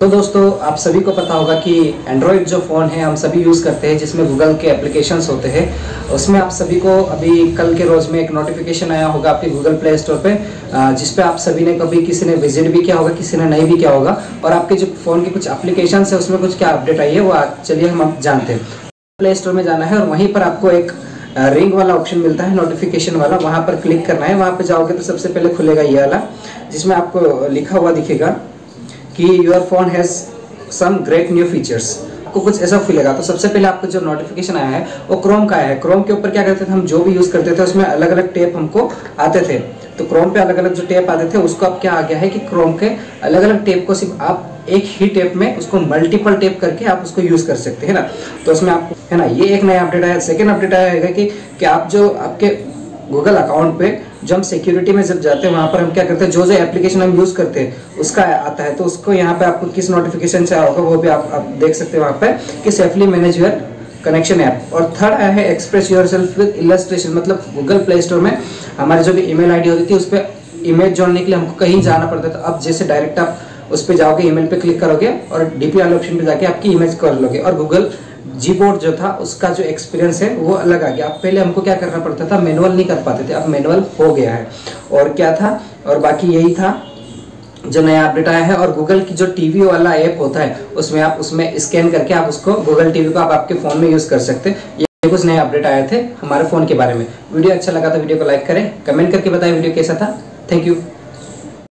तो दोस्तों, आप सभी को पता होगा कि एंड्रॉयड जो फ़ोन है, हम सभी यूज़ करते हैं, जिसमें गूगल के एप्लीकेशंस होते हैं। उसमें आप सभी को अभी कल के रोज़ में एक नोटिफिकेशन आया होगा आपके गूगल प्ले स्टोर पे जिस पे आप सभी ने कभी किसी ने विज़िट भी किया होगा, किसी ने नहीं भी किया होगा। और आपके जो फ़ोन के कुछ एप्लीकेशन है, उसमें कुछ क्या अपडेट आई है, वो चलिए हम जानते हैं। प्ले स्टोर में जाना है और वहीं पर आपको एक रिंग वाला ऑप्शन मिलता है नोटिफिकेशन वाला। वहाँ पर क्लिक करना है। वहाँ पर जाओगे तो सबसे पहले खुलेगा ये वाला, जिसमें आपको लिखा हुआ दिखेगा। कि your phone has some great new features आपको कुछ ऐसा फीलेगा तो सबसे पहले आपको जो नोटिफिकेशन आया है वो क्रोम का आया है। क्रोम के ऊपर क्या करते थे? हम जो भी यूज़ करते थे उसमें अलग अलग टेप हमको आते थे। तो क्रोम पे अलग अलग जो टेप आते थे उसको अब क्या आ गया है कि क्रोम के अलग अलग टेप को सिर्फ़ आप एक ही टेप में उसको मल्टीपल टेप करके आप उसको यूज़ कर सकते हैं ना? तो उसमें आपको है ना? ये एक नया अपडेट आया। सेकेंड अपडेट आया है कि, कि आप जो आपके गूगल अकाउंट पे जो हम सिक्योरिटी में जब जाते हैं वहाँ पर हम क्या करते हैं जो जो एप्लीकेशन हम यूज़ करते हैं उसका आता है तो उसको यहाँ पे आपको किस नोटिफिकेशन से आया होगा वो भी आप, आप देख सकते हैं वहाँ पे कि safely manage your connection app और थर्ड है express yourself with illustration मतलब गूगल प्ले स्टोर में हमारी जो भी ईमेल आईडी होती थी उस पर इमेज जोड़ने के लिए हमको कहीं जाना पड़ता था। अब जैसे डायरेक्ट आप उस पर जाओगे ईमेल पे क्लिक करोगे और डीपी वाले ऑप्शन पे जाके आपकी इमेज कर लोगे और गूगल जी बोर्ड जो था, उसका जो एक्सपीरियंस है, वो अलग आ गया। अब पहले हमको क्या करना पड़ता था? मैनुअल नहीं कर पाते थे। अब मैनुअल हो गया है। और क्या था? और बाकी यही था, जो नया अपडेट आया है और गूगल की जो टीवी वाला ऐप होता है, उसमें आप उसमें स्कैन करके आप उसको गूगल टीवी को आप आपके फ़ोन में यूज़ कर सकते हैं। ये कुछ नए अपडेट आए थे हमारे फ़ोन के बारे में। वीडियो अच्छा लगा तो वीडियो को लाइक करें कमेंट करके बताएँ वीडियो कैसा था। Thank you